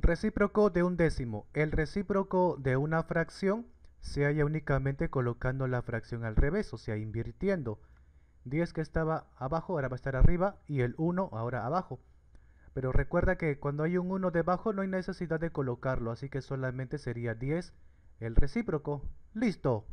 Recíproco de un décimo. El recíproco de una fracción se halla únicamente colocando la fracción al revés, o sea, invirtiendo. 10 que estaba abajo ahora va a estar arriba y el 1 ahora abajo. Pero recuerda que cuando hay un 1 debajo no hay necesidad de colocarlo, así que solamente sería 10 el recíproco. ¡Listo!